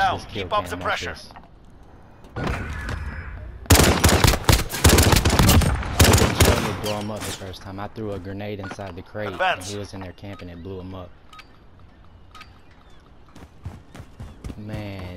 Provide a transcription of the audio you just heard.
Down. Keep up the pressure. I blow him up the first time. I threw a grenade inside the crate and he was in there camping and blew him up. Man,